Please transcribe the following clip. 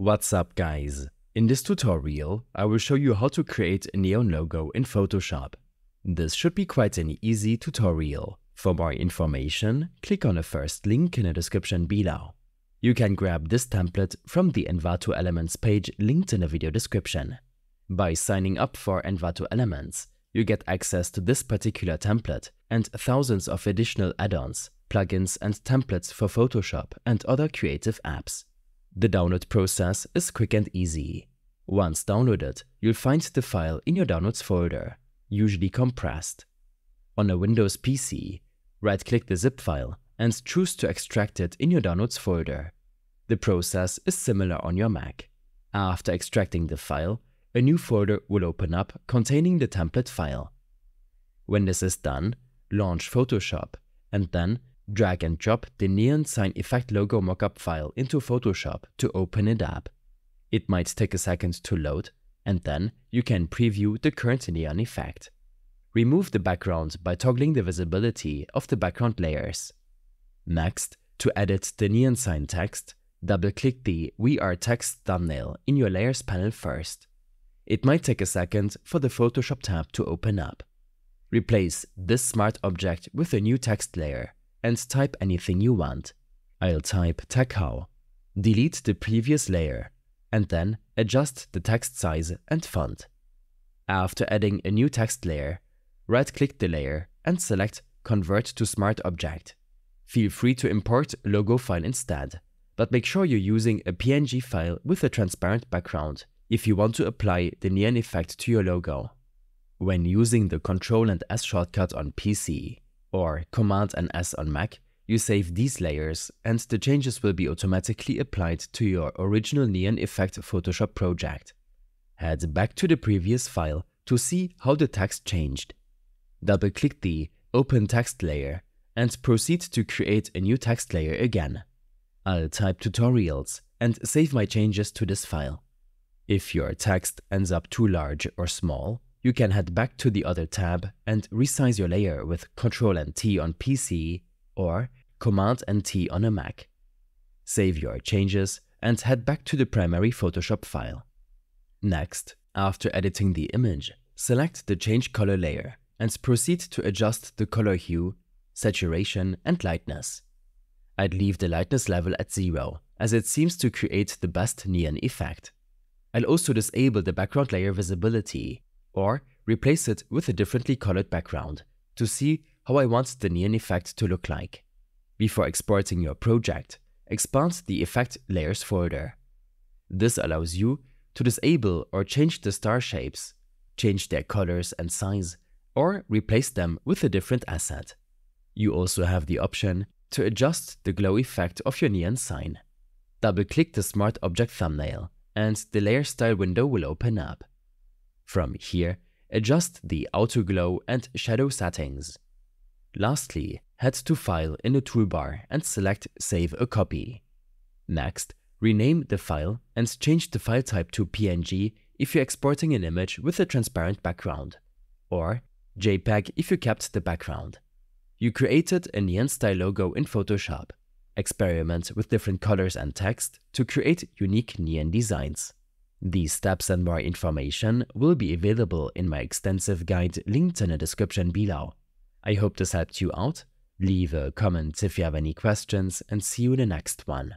What's up guys? In this tutorial, I will show you how to create a neon logo in Photoshop. This should be quite an easy tutorial. For more information, click on the first link in the description below. You can grab this template from the Envato Elements page linked in the video description. By signing up for Envato Elements, you get access to this particular template and thousands of additional add-ons, plugins and templates for Photoshop and other creative apps. The download process is quick and easy. Once downloaded, you'll find the file in your Downloads folder, usually compressed. On a Windows PC, right-click the zip file and choose to extract it in your Downloads folder. The process is similar on your Mac. After extracting the file, a new folder will open up containing the template file. When this is done, launch Photoshop and then drag and drop the neon sign effect logo mockup file into Photoshop to open it up. It might take a second to load, and then you can preview the current neon effect. Remove the background by toggling the visibility of the background layers. Next, to edit the neon sign text, double-click the We Are Text thumbnail in your Layers panel first. It might take a second for the Photoshop tab to open up. Replace this smart object with a new text layer and type anything you want. I'll type TechHow. Delete the previous layer and then adjust the text size and font. After adding a new text layer, right-click the layer and select Convert to Smart Object. Feel free to import logo file instead, but make sure you're using a PNG file with a transparent background if you want to apply the neon effect to your logo. When using the Ctrl and S shortcut on PC, or Command and S on Mac, you save these layers and the changes will be automatically applied to your original Neon Effect Photoshop project. Head back to the previous file to see how the text changed. Double-click the Open Text layer and proceed to create a new text layer again. I'll type tutorials and save my changes to this file. If your text ends up too large or small, you can head back to the other tab and resize your layer with Ctrl and T on PC or Command and T on a Mac. Save your changes and head back to the primary Photoshop file. Next, after editing the image, select the Change Color layer and proceed to adjust the color hue, saturation and lightness. I'd leave the lightness level at zero, as it seems to create the best neon effect. I'll also disable the background layer visibility or replace it with a differently colored background to see how I want the neon effect to look like. Before exporting your project, expand the Effect Layers folder. This allows you to disable or change the star shapes, change their colors and size, or replace them with a different asset. You also have the option to adjust the glow effect of your neon sign. Double-click the Smart Object thumbnail and the Layer Style window will open up. From here, adjust the outer glow and shadow settings. Lastly, head to File in the toolbar and select Save a copy. Next, rename the file and change the file type to PNG if you're exporting an image with a transparent background, or JPEG if you kept the background. You created a neon style logo in Photoshop. Experiment with different colors and text to create unique neon designs. These steps and more information will be available in my extensive guide linked in the description below. I hope this helped you out. Leave a comment if you have any questions and see you in the next one.